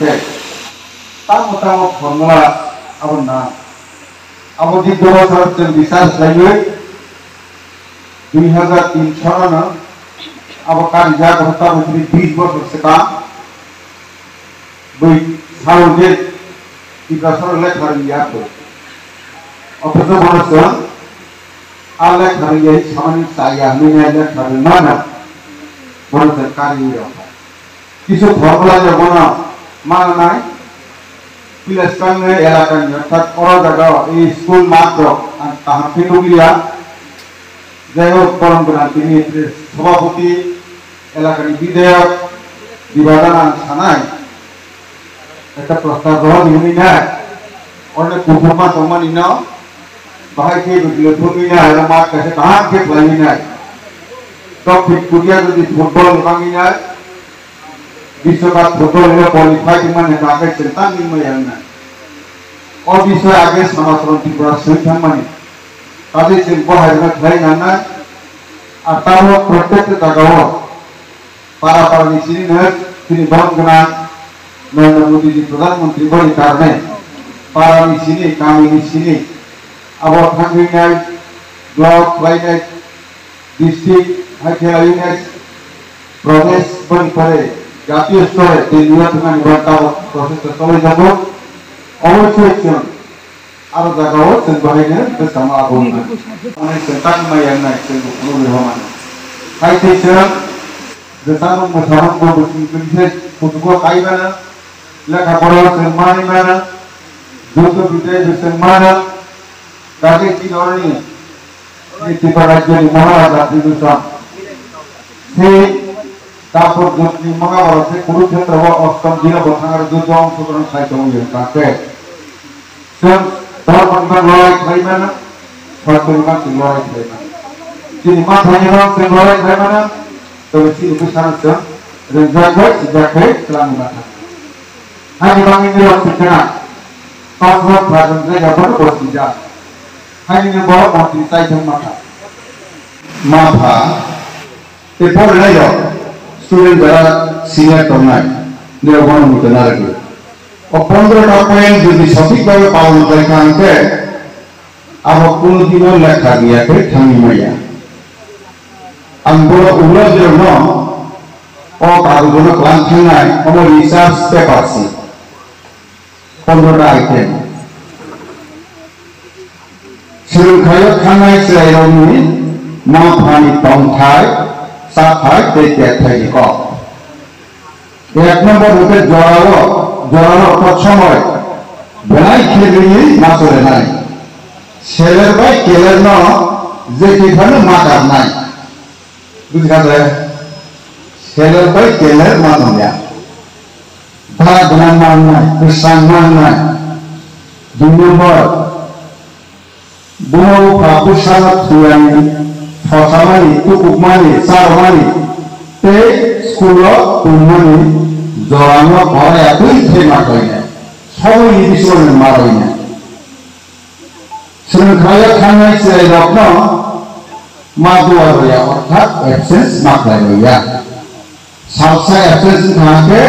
থাকে tamo tamo formula abo na abo di dua bছর জন বিশ্বাস লাগবে দুই হাজার তিন ছয় abo কাজ যা করতে হবে বিশ বছর সে কাম দুই সাউন্ডে ইব্রাসর লেখার ইয়াতো অথচ বলছেন আর লেখার ইয়াই সামান্য চাইয়া মিনে লেখার মানা বলছেন কারি কিছু ফর্মুলা যাব না মাল নাই সভাপতি এলাকার বিধেয়ক বিভাজন সানায় একটা প্রস্তাব গ্রহণ অনেক যদি কাছে তাহাকে যদি ফুটবল ভাঙি বিশ্বকাপ ফুটবল হলে কোয়ালিফাই মানে তাকে চিন্তা নির্ময় না ও বিষয়ে আগে সনাতন ত্রিপুরা সৈন্য মানে তাদের শিল্প হাইজমা খেলাই না আর তার প্রত্যেকটা জায়গাও পাড়া পাড়া নিশ্চিত তিনি বরং नरेंद्र मोदी जी प्रधानमंत्री बड़ी कारणे पारानि सिनि गामिनि सिनि आबाद थांनाय ब्लक लायनाय डिस्ट्रिक्ट हाइकेला इउनिट प्रदेश बनिफोरे জাতীয় স্তরে যে নির্বাচন আমি প্রসেসটা সবাই যাব অবশ্যই ছিলাম আরো জায়গাও সেন বাহিনীর বেশ আমার আগুন অনেক সেন্টার মাই আর নাই সেই কোনো বিভামান তাই সেই ছিলাম যে তার মশারণ করবো কিন্তু কুতুব খাইবে না লেখাপড়া সেন মানি মেনা যৌথ বিদায় যে সেন মানা তাকে কি ধরনের নীতি করার জন্য মহারাজ আপনি সেই তারপর মুসলিম মহাভারতে কুরুক্ষেত্র অষ্টম জিরো ঘোষণার যুদ্ধ অংশগ্রহণ সাহিত্য মূল্যায়ন আছে ধর্মনির্মাণ লড়াই থাকবে না সর্বনির্মাণ লড়াই থাকবে না। তিনি মাথায় সে লড়াই থাকবে না। তবে তিনি বিশ্বাস রেজাকে সিদ্ধাকে ইসলামী হাই বাঙালি অসুবিধা পাসপোর্ট ভাষণ জায়গাফোর অসুবিধা হাইনি বড় মন্ত্রী চাইছেন মাথা। মাথা, এরপর result স্টুডেন্ট যারা সিনিয়র টর্নায় নিরাপন্ন হতে না রাখবে ও পনেরোটা পয়েন্ট যদি সঠিকভাবে পালন করে কানকে আবার কোনোদিনও লেখা গিয়াকে থামি মাইয়া আমি বড় উল্লেখ জন্য ও কাগজগুলো ক্লান থানায় আমার রিসার্চ পেপারসি পনেরোটা আইটেম सोलोंथायाव थांनाय सोलायनायनि मावफानि बांथाय তা হয় তেতিয়াত্থায়িক এক নম্বর হতে জড়ালো জড়ালো অর্থাৎ সময়। বেলায় খেলিয়ে না চলে নাই ছেলের বা কেলের ন যে কীভাবে মাকার নাই। বুঝলা যায় ছেলের বা কেলের মানবিয়া ভাড়া ধরার মান নাই কৃষ্ণার মান নাই। দুই নম্বর, বউ বা পুষালা থুয়ানি fosamani tukukmani sarmani te skulo tumani jorano ঘরে এতই থেমা কই না সবই ইদিশনে মারই না শৃঙ্খলা খানাই সে রত্ন মা দুয়া রইয়া অর্থাৎ অ্যাবসেন্স মাত্রা রইয়া সালসা অ্যাবসেন্স থাকে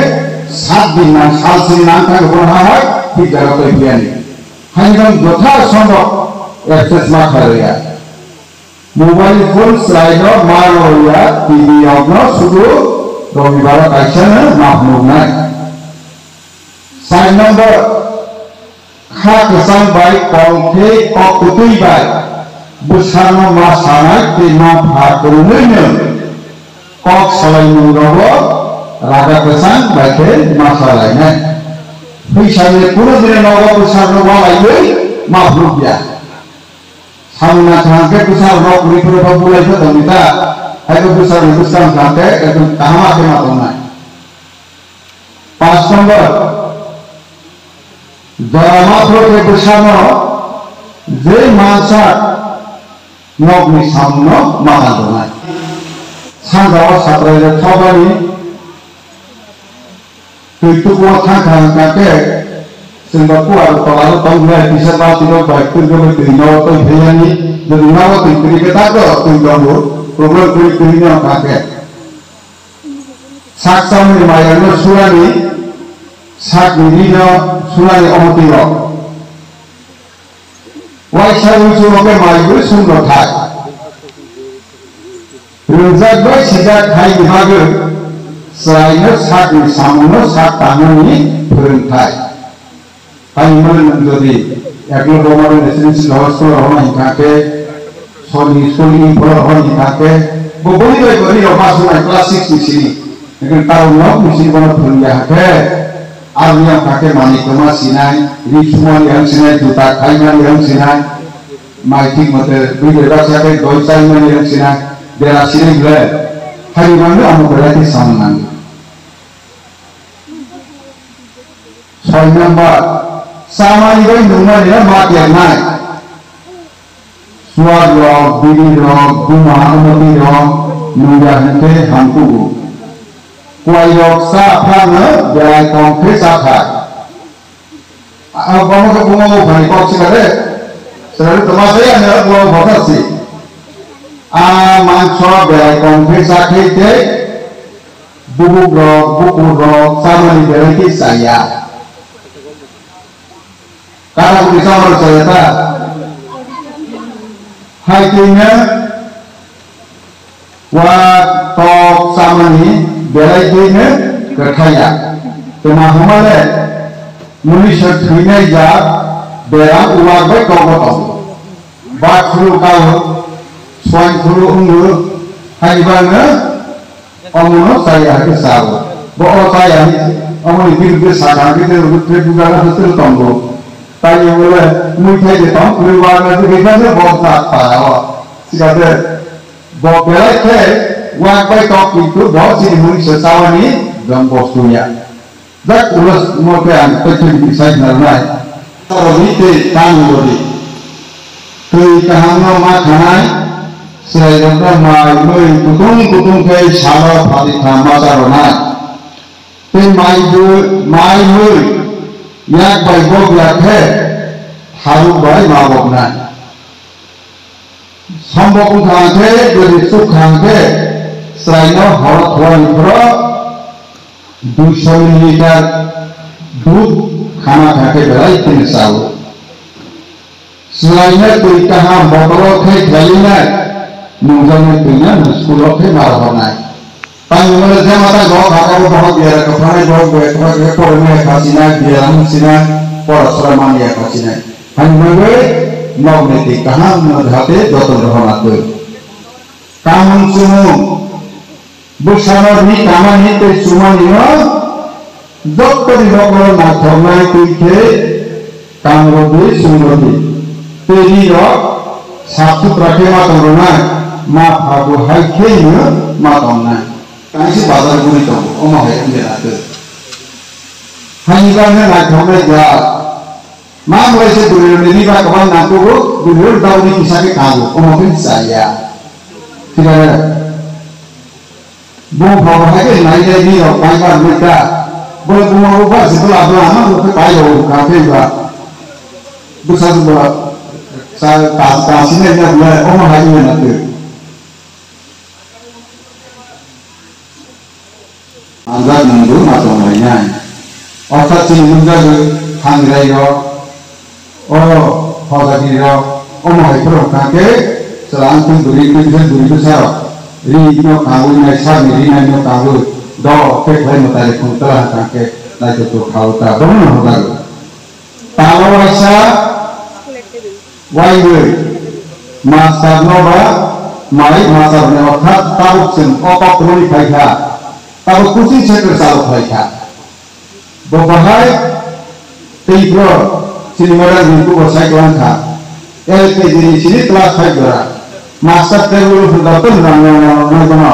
সাত দিন না সালসি না থাকে বলা হয় ঠিক জায়গা কই বিয়ানি হাইগম মোবাইল ফোন স্লাইডত মাৰ ইয়াত টিভি অগ্ন শুধু রবিবারত আইসা না মাহমুদ নাই সাইন নম্বর খা কেসাং বাই কংখে ককুতুই বাই বুসানো মা সানাই তেমা ভা করুনৈন কক সালাই নুরব রাগা কেসাং বাইকে মা সালাই নাই ফৈসালে কোনো দিনে নব বুসানো বা লাইবে মাহমুদ দিয়া hamna sampai besar roh kuri kuri pemula itu dan kita itu besar besar sampai itu tahama kema tunai pas nomor drama pro ke bersama যে মানসা নগ্নি সামন মাথা দোনায় সাঁজাও সাঁতরাইলে সবারই তুই টুকু থাকা কাকে Sembako kalau tahu nggak bisa pasti lo baktir lo bertindak atau hanya jadi nawa tikri kita kok tindak lo problem kulit kulitnya pakai sak sama di mayannya sulani sak dirinya sulani omotiro Wai sayu suroke maju sundo thai Rujak doi sejak thai dihagur Selainnya saat samuno sak tangan ini berhentai তাই যদি একলো ডোমার licence লহস্ত রহমান কাকে সনি সনি পড়হন কাকে ববলি কই করি অবাস না ক্লাসিক মিশিনি এখন তাও ন মিশিনি বড় ফোন যাকে আর নিয়া কাকে মানি কমা সিনাই রিসমন ইয়াম সিনাই দুতা খাইমান ইয়াম সিনাই মাইটিং মতে দুই দেবা সাথে দই চাইমান ইয়াম সিনাই দেরা সিনাই গ্লে খাইমান আমো বেলাতে সামনান ছয় নাম্বার සාමාන්‍යයෙන් දුන්නා දෙන වාක්‍යයක් නෑ. ස්වාද රෝග, බිනි රෝග, කුමාරමති රෝග, නුයන්තේ හම්පු. කුයොක්සා ප්‍රාණ ජය කොන්ක්‍රීසාඛා. අපමණ කුමෝ භයි පොක්ෂකලේ සරල තමාසේ අනර කුමෝ භවසි. આ માણસો જય કોન્ક્રીસાખી તે બુબુ રોગ બુકુ રોગ સામાન્ય વ્યક્તિ સાયા sama di belai saya. Bisa bercerita Hakinya Wa tok samani Belai kini Kerkaya Kemahumale Manusia thuynya ya Berang ular baik kau kau Bak flu kau Swain flu ungu Haibana Omono saya kesal Bo saya Omono itu bisa Kita Tanya मुझे mungkin हूँ परिवार में तो कितना से बहुत साथ पाया हुआ सिखाते बहुत गलत है wang pai tok itu bahwa si muni sesawa ni dalam postunya dak ulas mopean pecun bisa nalai kalau ni te tang lori tui kahano ma khanai se jonta mai noi kutung kutung ke shala phati thamba sarona te mai du mai noi bai bok yak he haru bai ma bok na সম্ভব খাঁকে যদি সুখ খাঁকে সাইন হর থোয়ানি ফ্র দুশো লিটার দুধ খানা খাকে বেড়াই তিনি চাও selainnya kuitaha botol ke jalina nungzangnya punya sekolah ke marahonai Panggungan saya mata gak kakak bahwa biar kepala gak gue kepala gue pornya kasina biar musina por seraman ya kasina. Panggungan gue mau nanti kaham menghati dokter rahmat gue. Kamu semua bersama di kaman itu semua ini dokter dokter nak thornai kuite kamu gue semua di. Teri dok satu terakhir matang ma Kasih bawa dari kita, omah hari ini ada. Hanya karena nggak kamu ya, mah mulai sebulan ini pak kemarin aku bu, bulan tahun ini kisahnya kamu, omah pun saya. Tidak ada. Bu, bawa hari ini naik lagi, apa yang kamu minta? Bu, kamu mau ubah sebelah apa? Kamu mau ke payung, kafe juga. Bu, saya sudah, saya tak tahu sini ada dua. 안가 능도 마동하냐 어차피 문자를 한gra이로 어 허가지로 어머하이 프로 가게 selangkung duri itu bisa duri besar ri no kawu na sa mi ri na no kawu do ke khai mo tare kung tala kake na to to khau ta do no hoga talo waisa wai we masar no ba mai masar ne othat taruk sen opok roni khai kha Kalau kucing saya tersalah mereka. Bahai tiga sini mereka untuk bersai kelangka. LKJ di sini telah saya gerak. Masa terlalu berdatang dengan nama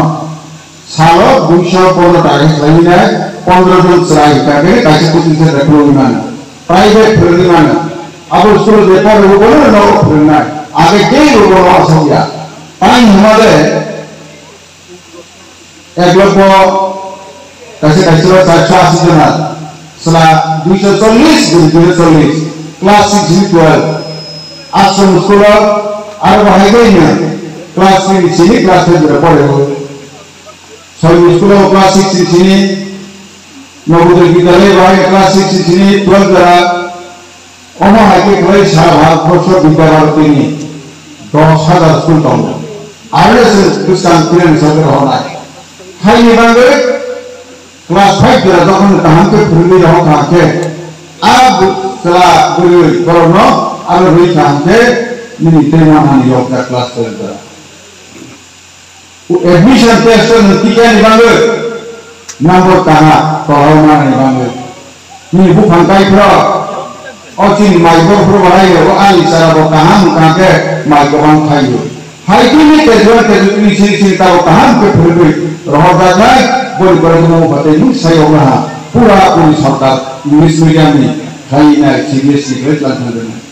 Salo দুইশো পনেরো টাকা লাইনে পনেরো জন সেলাই তাকে কাছে পঁচিশে দেখলো বিমান প্রাইভেট ফেরত বিমান আবার স্কুল বেকার রোগ বলে নগর ফেরত নাই আগে কে রোগ অসুবিধা তাই আমাদের এক লক্ষ kasih kasih lo kasih kasih lo saja sih jurnal setelah dua tulis dua tulis tulis kelas individual asal sekolah ada kelas di sini kelas di sini apa itu klasik di sini mau jadi kita lihat ya, kelas di sini tuan tuan Oma hake kwe shaha kosho bika rarki ni dosha da skul tongo. Ada se kristan kiren sa kira. Hai ni kelas 5 diratakan tahanke buri rahon tahanke ab telah buri korono ab buri tahanke ini tema hani yokta kelas 5 dara admission test netikan dibangun nombor tanah tolongan dibangun ini bukan kai pro Ocin maibor pro bahaya, o ali cara bokahan kake maibokan kayu. Hai kini tujuan tujuan ini cerita bokahan ke perlu roh dadai pura puri sarkar english medium ni khai